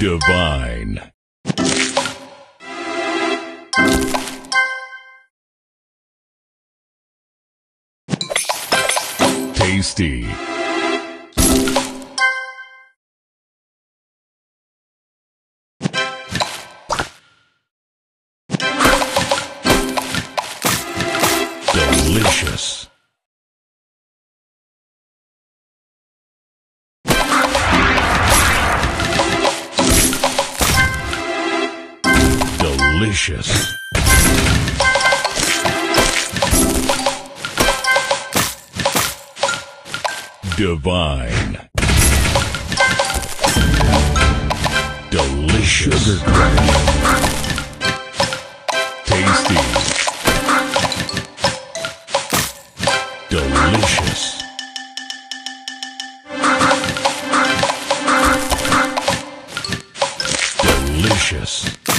Divine. Tasty. Delicious. Delicious. Divine. Delicious. Sugar. Tasty. Delicious. Delicious.